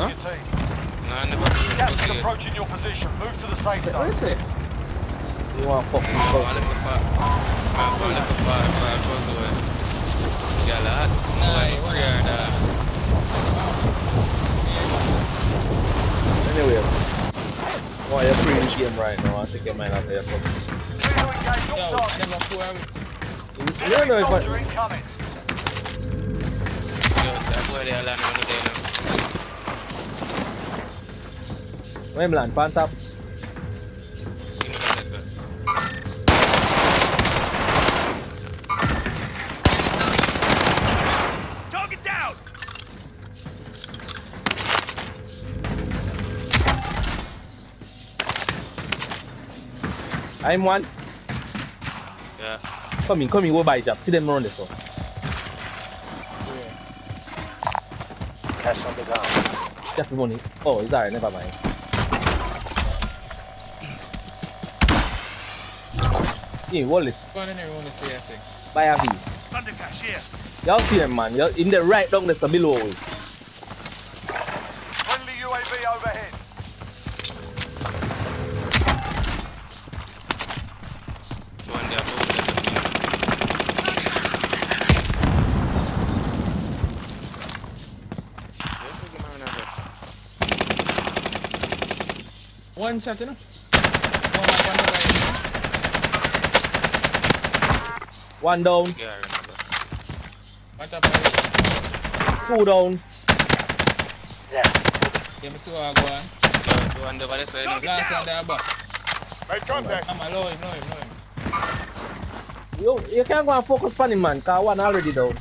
Huh? your team. Nah, never do Gas is approaching your position. Move to the safe zone. is it? You want fucking Go fuck. on, look for far. Man, go on, look for far, far, go to it. Yeah, lad. Why you here, dog? Anyway. Oh, you're free in game right now. I think your mind out there. Fuck. Clear to engage Yo, all targets. never fool You don't know Enemy if soldier I... incoming. Yo, 9 mantap. I'm one. Yeah. Coming, coming, go by jump. See them around the floor. Cash on the ground. Just money. Oh, is that never mind. Yeah, Wallace, Go on in there, we want to see that thing. buy a V. Thunder cash here. Y'all see them, man. Y'all in the right down there, so below. we. Friendly UAV overhead. Go there, the Yes, we can man have it. One shot, you know? One, one, one, One down, Yeah, I remember. one, one top two down. Yeah. it. Yeah, me see what I go on. Yo, go on there, it? Target Last down. one there, but Make contact. I'm a low him, low him, low him. You, you can't go and focus on him, man, cause one already down. Okay.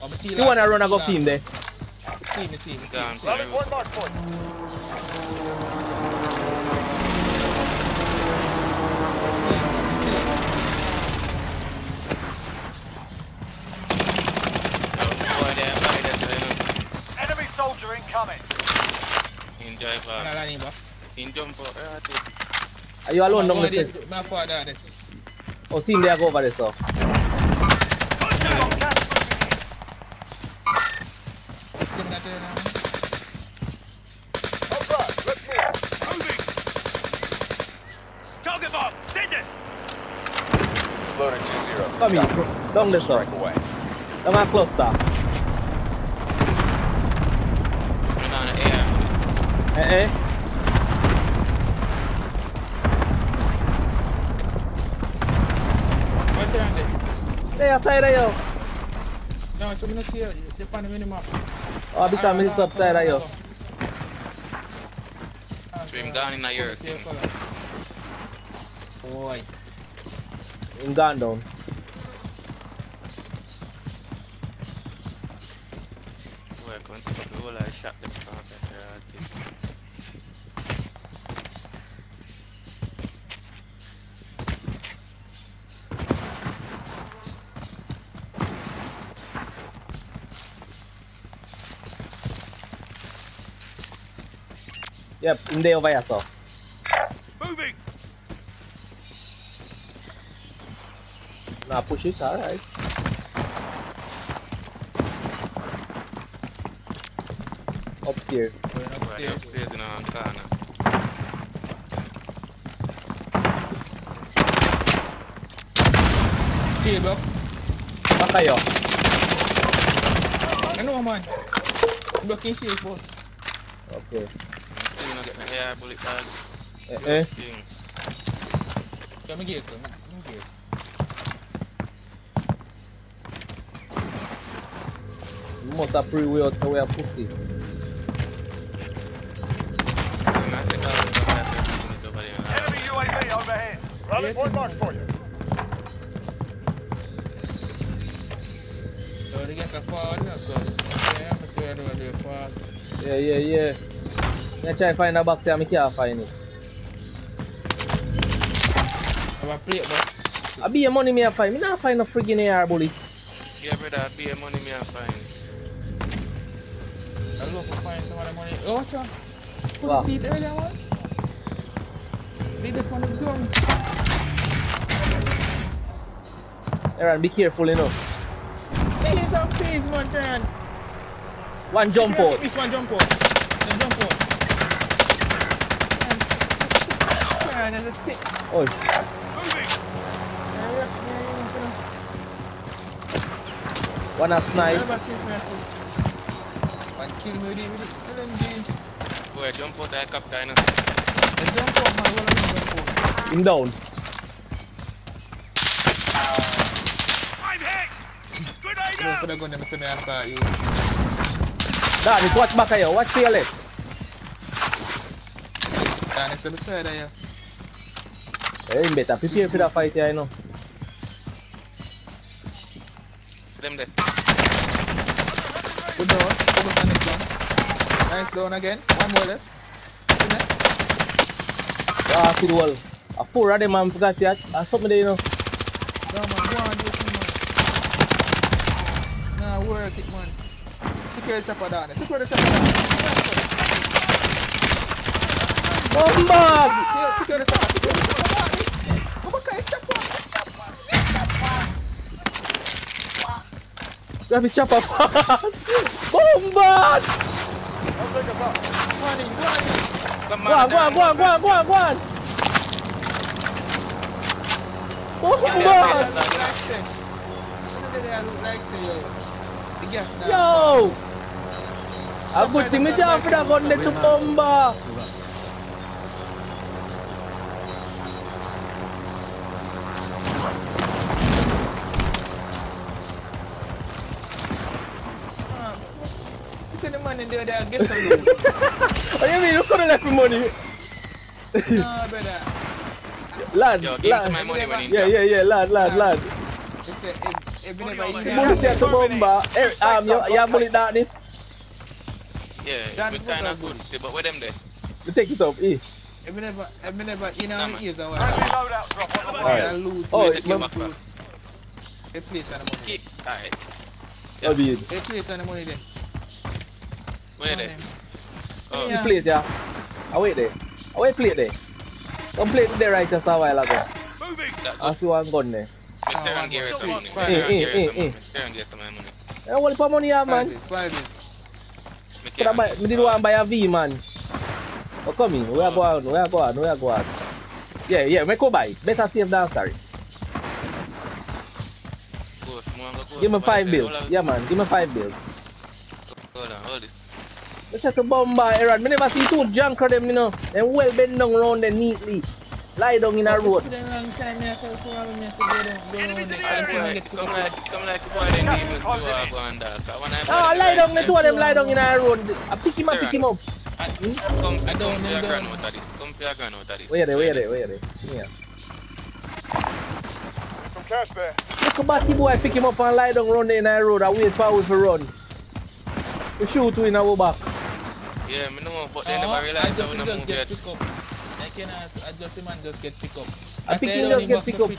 Oh, You wanna run and see go see him there? last- See me, see me, see Down, me. Running point mark point. Enjoy, Nah, far. nah, nah, but- In jump out. Dude. Are you alone down going there? there, my father, this. Oh, there, go over there, so. Contact. Gas moving in. Give me that there Eh, eh. What there and there? There, outside of you. No, so me not see you. They on the minimap. Oh, because he's upside of. Swim down in a year, See your see. Boy. Him gone down. Boy, I can't take the whole lot of shot them start that there, Yep, in there over here, so. Moving. Now push it, alright. Up here. Going Boy, they upstairs. upstairs in a corner. Table. Back kayo. Ano man? Blocking shield boss. Okay. You know, get the air bullet tag. Eh, eh. Thing. Kami gears ko. Kami gears. You must have free way out the way of pussy. You know, I take all the stuff that they're doing over there. Ah, Enemy UAV overhead. Running point mark for you. So they get a forward now, so yeah, I'm sure they will do it fast. Me try find a box here, I can't find it. Have a plate, but I be your money me I find. Me not find no friggin' AR bullet. Yeah, brother, pay money me and find. I look for find some of the money. Oh, watch out. Put Wow. the seat earlier, man. Leave this one is gone. Aaron, be careful, you know. Jesus, please, oh, man, man. One jump out. This one jump out. Then jump out. Man, there's a stick. Oh, one a snipe. One kill me with it, with it. Tell. Boy, jump out that captain. Then jump out, man. What are you jump out? Him down. I'm hit. Grenade Go for out. the gun, them say me I saw you. Dad, watch back of you. Watch to your left. Down next to the side of you. Hey, him better prepare for the fight here, you know. See them there. Good down. Focus on next one. Nice down again. One more left. Ah, the wall. A four of them, man, forgot that. Ah, something there, you know. No, man. Go on, do it, man. Nah, work it, man. Secure the chopper down there. Secure the chopper down there. Come back! Secure- Secure the chopper. Secure the chopper on, go on, go on, go on, go on, go on. Bombard! Yo! A good thing me jump for that gun there to bomba. What do you mean? You could have left me money. No, brother. Lad, Yo, give him my lad. money when he Yeah, yeah, yeah, lad, lad, lad. Here to bomba. Eh, um, you, you have bullet that this? Yeah, That we was kinda a good. good. See, But where them there? You take it up, eh? If you never, if you never, you know, Nah, me man. ears and Friendly what. loadout drop on the Alright. way. I lose. Oh, We it- take you ma'am. back back. A place and the money. Keep. Alright. Be it. A place and the money then. Where they? Oh, You Yeah. play it, yeah? I wait there. I wait play it there. Don't play it there right just a while ago. Moving. I see one gun there. Mr. and Gary some money. Mr. Eh, and eh, Gary eh, some eh. money. Mr. and Gary some money. I want for money, yeah, Five man. days, five days. Me Could I buy, can't. me did want to buy a V, man. Oh, come in. Where I go on? Where I go on? Where I go on? Yeah, yeah, me go buy. Better safe than sorry. Go, small, go, go. Give me Buy five the- bills. Yeah, man. Give me five bills. Hold on, hold this. Let's just a bomba, Aaron. Me never see two junk of them, you know. Them well bend down round them neatly. Lie down in a road. It's been a long time, me so I mean, I say, go down, go Enemies down in there. the I see me area. Come the- like, come like the boy, they Gas need is me to closing in. that. I wanna Ah, body lie down, right the two of them lie down in a road. I pick him up, pick him up. I- Come, come I for don't your know, grand don't- out of this. Come for your grand out of this. Where they, where they, where they? Yeah. Some cash there. Look about the boy pick him up and lie down round there in a road and wait for us to run. We shoot you in our back. Yeah, me know, but they Oh, never I realize just how we just not move get yet. pick up. I cannot adjust the man just get pick up. I think say he don't just get back pick so up. quick.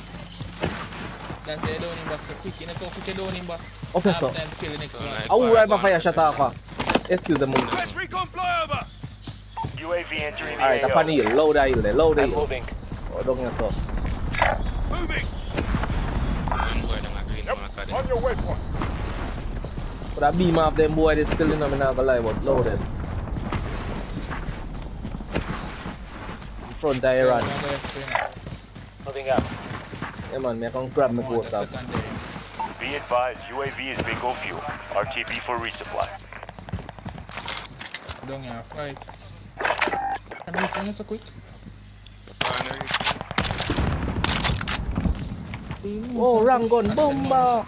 That's say don't him back so quick. You know so quick you don't him back. Okay, Half sir. time kill the next So, I will ride my fire shot off. Excuse the movie. Request recon flyover. UAV entering the Alright, AO. upon the hill. Load the hill there. Load the I'm hill. moving. Oh, don't get so. Moving. One boy, them agree, Yep. them. On your way, waypoint. But I beam off them boy, they still in them, I'm not gonna lie, but load them. Front of Iran. Yeah, I'm gonna. Moving up. Yeah, man, me I can grab my Come on, up. Be advised, UAV is bingo fuel. RTB for resupply. Don't have fight. Can you turn it so quick? Oh, wrong gun, bomba!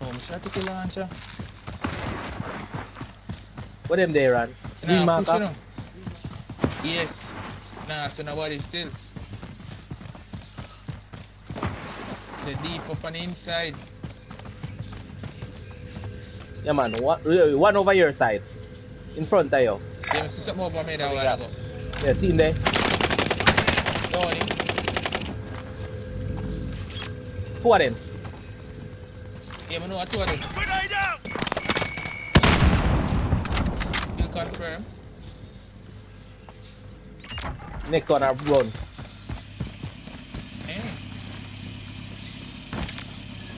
Oh, I'm shot the. What them there, Ran? Nah, Green marker? Yes. Nah, so nobody still. The deep up on the inside. Yeah, man, one, uh, one over your side. In front of you. Yeah, I see something over me that while ago. Yeah, see him there? Down him. Two of them. Yeah, I know what two of them. Grenade out. You confirm. Next one, I run. Eh?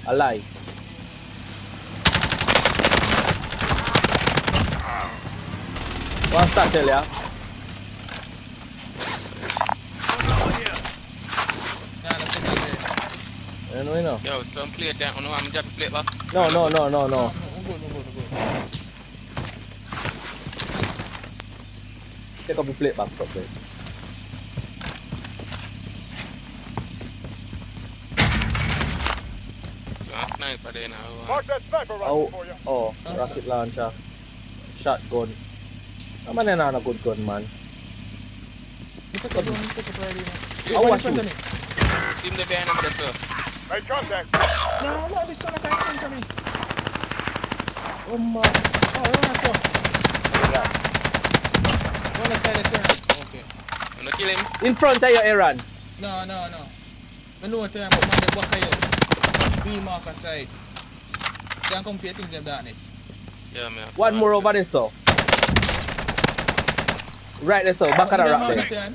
A. One satchel, yeah. Over here. Nah, no signal there. You know, you know. Yo, some plate there. No, I'm just plate back. No, no, no, no, no. No, we're good, we're good, we're good. Take up the plate back properly. So, sniper there now. Mark that sniper Oh, rifle for you. oh, rocket launcher. Shotgun. That man ain't not a good gun, man. You take a gun, you take a already, man. I One in watch front you. of me. Team the behind number sir. Make contact. No, no, this one is in front of me. Oh my. Oh, run at One inside the turn. Okay. You know kill him? In front of you, Aaron. No, no, no. I know what time, but man, the back of you. Three mark aside. Can't compare things in darkness. Yeah, man. One more over there, so. Right there, so. Back of the rock there. there.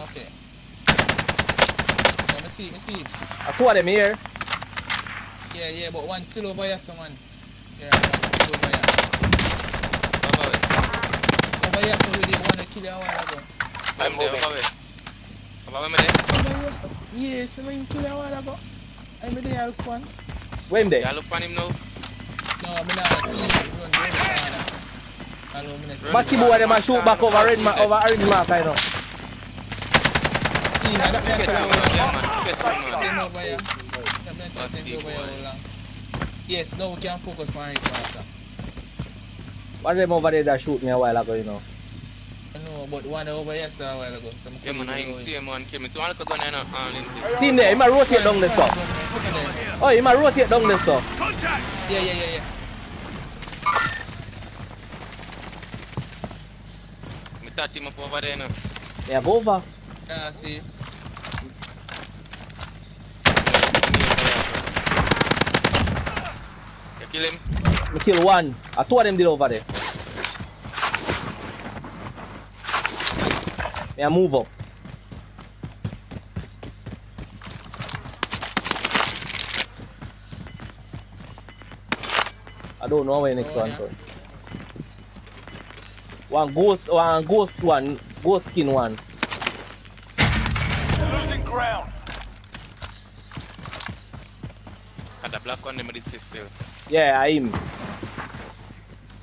Okay. Yeah, me see, me see. I two of them here. Yeah, yeah, but one still over here, someone. Yeah, one still over here. Over it. Over here, so we did one to kill you a while ago. I'm there, over it. Over me there. Over here? Yes, the man kill you a while ago. I'm there, look one. Where him Yeah, there? look on him now. No, I'm not see you run the corner. Hello, I'm not see. Batty boy, them shoot back over red ma over orange mark, I know. See, now that Get man him, tell man. Yeah, man. Get him, you, man. Send over here. That man tell send over here how long. Yes, now we can't focus on it faster. What them over there that shoot me a while ago, you know. I know, but one over here saw a while ago. Some Yeah, man, I ain't see him on kill me. So I look at gun and uh, into. Team there, he might rotate down this stuff. Look at them. Oh, he might rotate down this stuff. Contact. Yeah, yeah, yeah, yeah. Me touch him up over there now. Yeah, go over. Ah, see. You kill him? Me kill one. I two of them did over there. Me I move up. I don't know where next Oh, one yeah. turn. One ghost, one ghost one, ghost skin one. Losing ground. Had the black one, them with the still. Yeah, I him.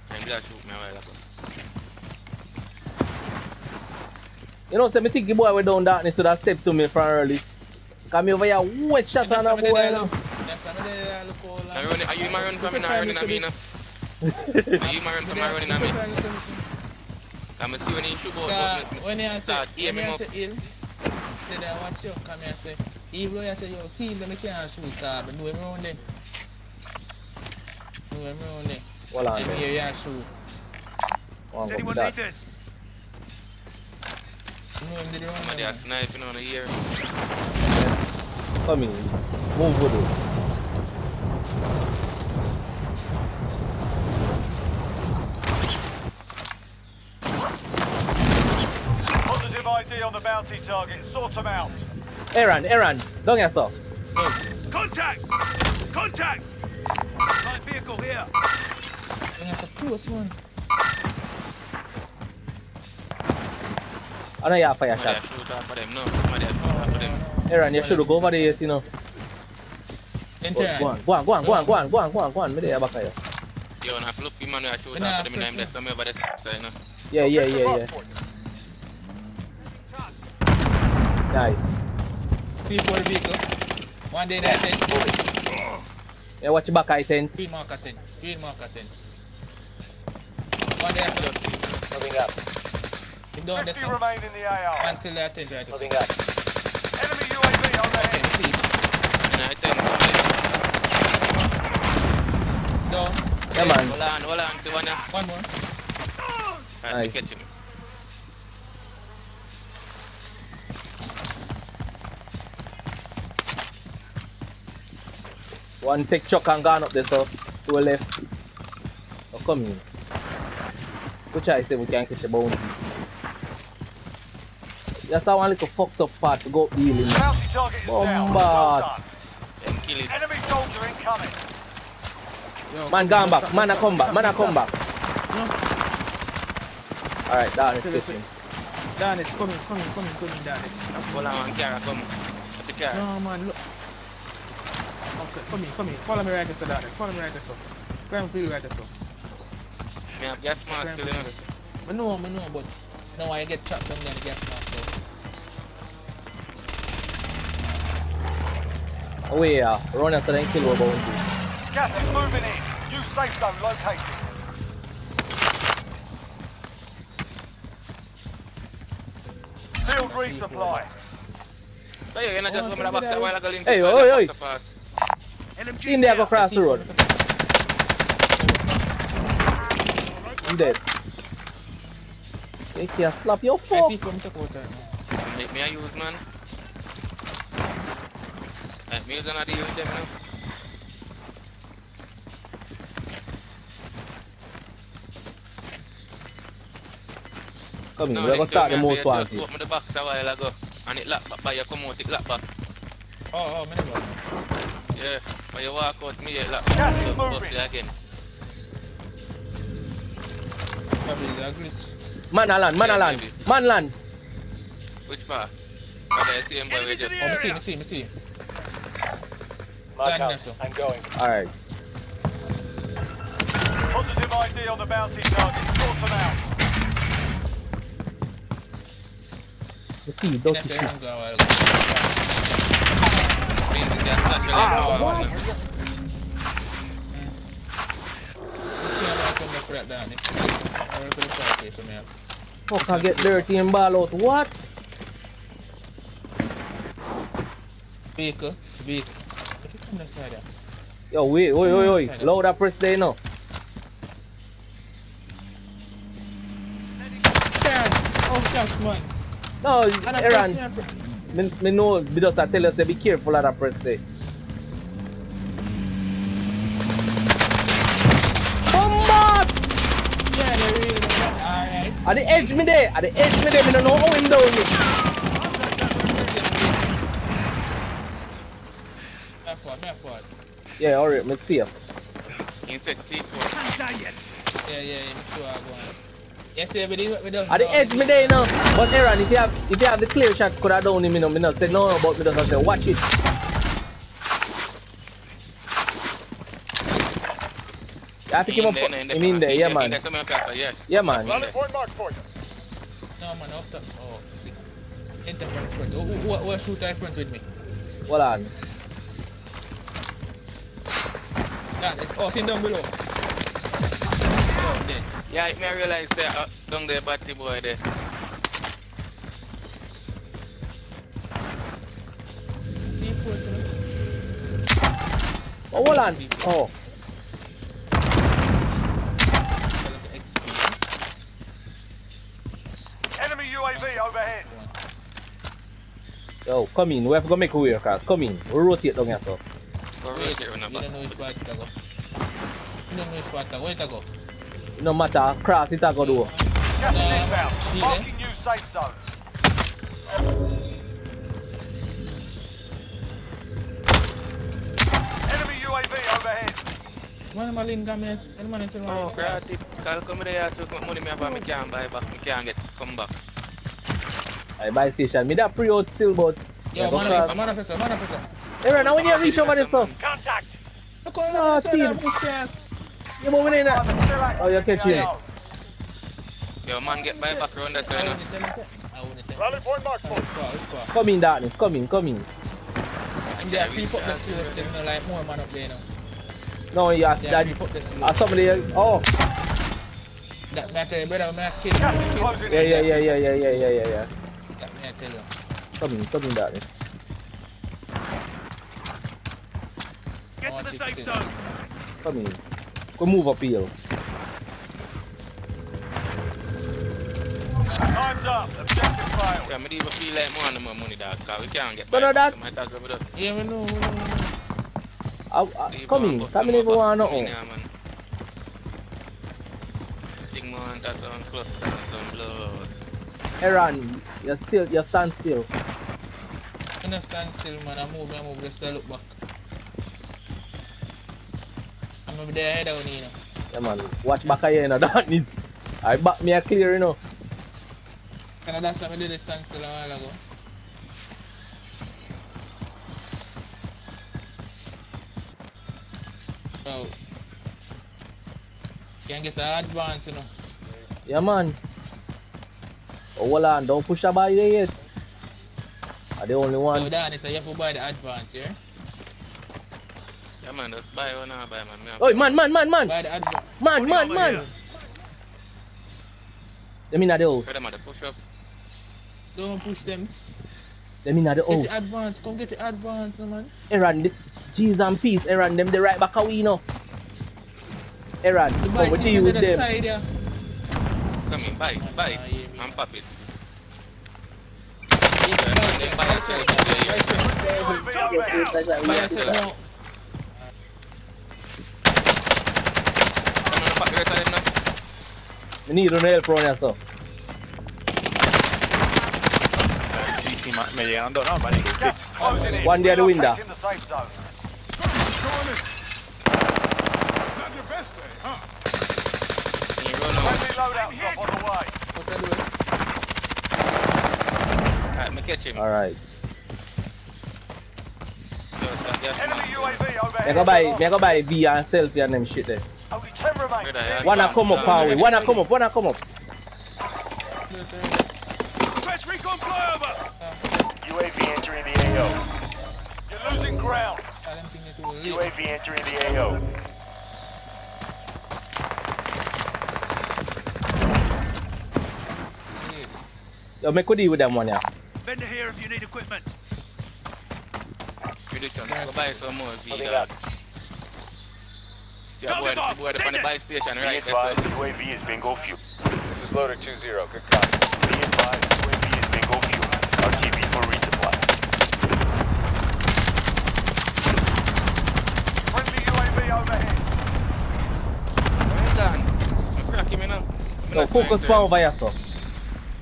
And he just shoot me a while You know, say me think the boy went down darkness to that step to me from early. Come over here, wet shot on a boy. now. That's what I did, look Are you running, are you my run from me, not running at me now? Are you my run from me, running at me? I'm see when he shoot out, when you say, start when aiming up. say that watch you come here say, even though you say, yo, see them, I can't shoot, uh, but know him around them. Know him around them. Hold on, Them man. here, yeah, shoot. One Does anyone with need this? Somebody a them. sniping on the ear. Come in. Move with it. Positive ID on the bounty target. Sort them out. Aaron, Aaron, down here, sir. Contact! Contact! Light vehicle here. And that's a close one. A shoot off of them. Aaron, you should go over there, you know. In Go turn. go on, go on, go on, go on, go on, go on, go on, go on. Me there back here. Yo, now if you look him and I shoot Nah, off of them, I'm flip somewhere over the you know. Yeah, yeah, yeah, yeah. you. Nice. Three for the vehicle. One day that ten. Yeah, watch your back, I think. Green marker ten. Green marker ten. One day after. Moving up. You don't 50 remain in the AR. Until they attend right. Moving up. Enemy UAV on the Okay, overhead. see. And I tell him, somebody, Down. Yeah, man. hold on, hold on, see one ya. One more. Alright, Nice. me catch him. One take chuck and gone up there, so to the left. Oh, come in. Which I say we can catch a bounty. That's that one little fucked up part to go healing. Bounty target. Bombard. Well done. Them kill it. Enemy soldier incoming. Yo, Man gone back, man a come back, man a come back. Alright, down is fishing. Dan is coming, coming, coming, coming, Dan. Hold on, one car come. What's the car? No man, look. Okay, come here, come here. Follow me right after that. Follow me right after. Climb feel right after. Me have gas mask still, you know. I know, I know, but you know why you get trapped down there and get smashed so. Away, uh, run after them kill our bounty. Gas is moving in. New safe zone located. Field resupply. So you know just come a while. Hey, oi, oi. In there, go cross the road. I'm dead. They can slap your I fuck. see from take out time. Make me a use, man. Hey, me use another use them now. Come in, No, we're gonna link start the to me, most I just wanted. opened the box a while ago. And it locked back by your come out, it locked back. Oh, oh, me never. Yeah, when you walk out, me it locked Gas back. is You moving. bust it again. Probably is a glitch. Man a land, man a Yeah, land, maybe. man land. Which part? Oh, the same boy we just... Oh, me see, me see, me see. Mark Dan out. I'm going. Alright. Positive ID on the bounty target. Sort them out. You see, don't That's you the see. young girl a while ago. Means it just touch your Ah, what? man. You can't have come back for that, Danny. I will put a fire place for me. Fuck, I get dirty and ball out. What? Vehicle, vehicle. At that side there. Yo. Loud that press there now. Dan! Oh, gosh, man. No, Aaron, me, me, know, just a tell us to be careful of that there. Come back! Yeah, they really Alright. Eh? At the edge me there, at the edge me there, me don't know how him down me. Back forward, back forward. Yeah, alright, me safe. Insect C4. Yeah, yeah, yeah, me sure I go on. Yes, yeah, but we don't. At the edge me there, you know. But Aaron, if you have, if you have the clear shot, could have down him, you know, me not say no, but me just say watch it. I have to keep him, In there, in him in there, yeah man. there, come here, Casa, yeah. Yeah man. Rally Point mark for you. No, man, up top. Oh, see. Enter front front. Who, who, who, who shoot right front with me? Hold on. Dan, it's, oh, sitting down below. Oh, dead. Yeah, me realize that uh, down there, batty boy there. See, foot, you know? Oh, hold on. Oh, Look at XP. Enemy UAV overhead. yo, come in. We have to go make a way, cause come in. We rotate down here, so. No matter, cross it, I go do. Gas is Uh, inbound. see Marking new safe zone. Enemy UAV overhead. Man, I'm a link, come here. Tell man, tell man. Oh, creative. Call come there, so come money me have, me can't buy back, me can't get come back. I buy station. Me that pre-out still, but. Yo, Yeah, go man, cross. officer, man, officer, man, officer. Aaron, now when you reach over this stuff, Contact! Look on Ah, the side Steve. of this gas. you moving in I'm there. still Oh, you in the catch it. AO. Yo, man, get buy back around that I way, you know. wouldn't tell you that. I wouldn't. Rally point mark for Which you. part, which part? Come in, darkness. Come in, come in. And they creep up the slope, they know like more man up there now. No, yeah, They that. creep up the slope. Uh, somebody. Oh, That me I tell you, brother, me I kill Gas kill- yeah, in. yeah, yeah, yeah, yeah, yeah, yeah, yeah, yeah. That me I tell you. Come in, come in, darkness. Get to the safe zone. Come in. Go move up here. Time's up. Objective failed. Yeah, me even feel like more no more money, dog, cause we can't get But no, buy back, that- so my dog over there. Yeah, we know, we know, we know. Uh, Leave come one, in. bust Come in them if you up, want come nothing. in here, man. Think more on that on cluster and some blood. Aaron, you still, you stand still. I don't stand still, man. I move, I move, just to look back. I'm over there, head down here. Yeah, man. Watch back here, you know, darkness. I back me a clear, you know. Can I dash some of the distance still a while ago? So, can get an advance, you know. Yeah, man. Oh, hold on, don't push that by there yet. Are the only So, one. Danny, so you have to buy the advance, yeah? Yeah, man, just buy one and buy, man. Me Oh, man, man, man, man, Buy the advance. man, man, man. Them in the house. Them push up. Don't push them. Them in the Get house. the advance. Come get the advance, man. Aaron, the G's and peace. Aaron, them the right back away, you know. Aaron, The come bike with is with them. side, yeah. Come in, buy, buy, Ah, yeah, and pop it. Venir, uno es el proneazo. Me llegaron dos, no, vale. One the other window. Drop on the way. What I do? Alright, me catch him. Alright. Just, Enemy UAV overhead. Me go buy, me go buy V and selfie and them shit there. Only 10 remain. Where they? One a come up, power. One a come up, one a come up. UAV entering the AO. You're losing ground. I don't think it will leak. UAV entering the AO. Leak. Yo, me could deal with them one, yeah. Prediction, go buy some more V, dog. See a boy, the boy up on the buy station, Be advised, That's UAV is bingo fuel. This is loader 2-0. Good copy. Be advised, UAV is bingo fuel. RTB for resupply. Friendly UAV overhead. Where you gone? I'm cracking me now. I'm No, not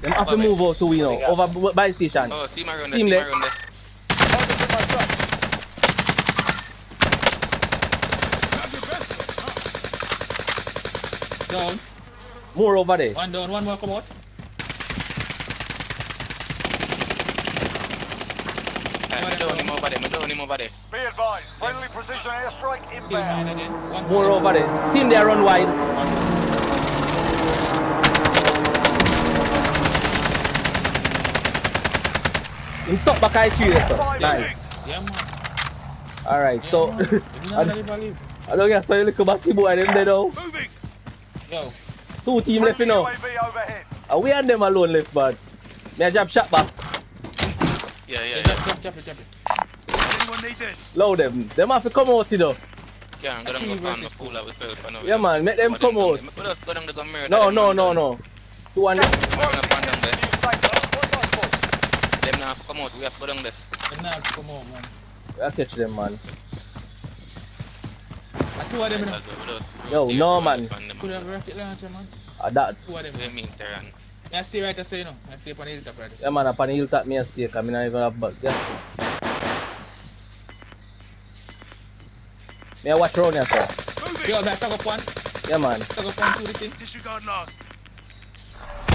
focus trying pan to- over here, so. Them have to move out to we know, over b- by station. Oh, see my run there, Team see my there. run there. Target's in my truck. Down. More over there. One down, one more come out. Alright, me down him over there, me down him over there. Be advised. Friendly precision airstrike inbound. More more. over there. Team there run wide. I never leave. I don't get so you look about the boy them there now. Yo, Two team left, you know. UAV overhead. And we and them alone left, man. Me a jab shot back. Yeah, yeah, yeah, yeah. chop, chop, chop it, chop it. Low them. Them have to come out, you know. Can't go down go find the fool ourselves. I know. Yeah, man. Make them come out. We could just go down to go murder No, them, no, man. no, no. Two and Them now come out, we have to go down there. And now come on, man. I'll catch them, man. And two of them, you know. That's what we just- Yo, we no, man. find them, Could have a rocket launcher, man. Uh, that. Two of them. What do you mean, Terran? Yeah, stay right there, you know. I stay upon the hilltop right there. Yeah, man. Up on the hilltop, me a stay. Cause me not even have back. Yeah. Me a watch around here, sir. Yo, man, tug up one. Yeah, man. Tug up one, two, the thing.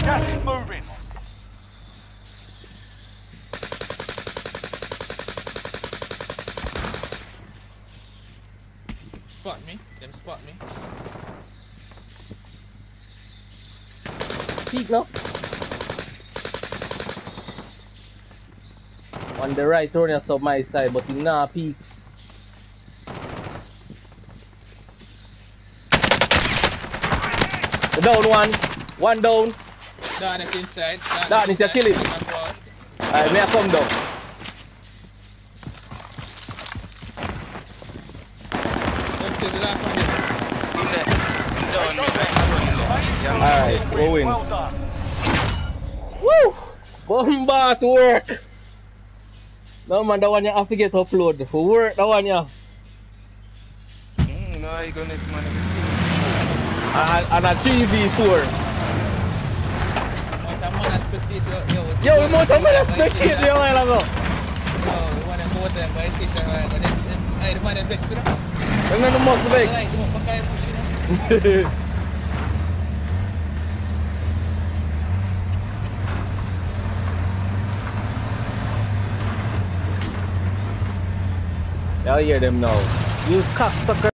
Gas is moving. Me. Them spot me. Peek now. On the right around here, so my side, but he nah peek. Down one. One down. Down is inside. Down is, you kill him. One forward. Alright, me a come down. Let's take the last one Alright, we win. Woo! Bomba to work! No man, that one you have to get upload. For work, that one yeah. Mm, no, I gonna this man. And, and a 3v4. Amount of man spectate, yo, yo. Yo, we must have been spectate a while ago. Yo, we want them both them by station right now. Them, them, aye, the man them vex, you know. And then the must I make. like them up, back Hell yeah, them now. You cocksucker.